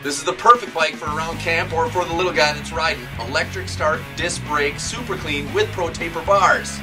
This is the perfect bike for around camp or for the little guy that's riding. Electric start, disc brake, super clean with Pro Taper bars.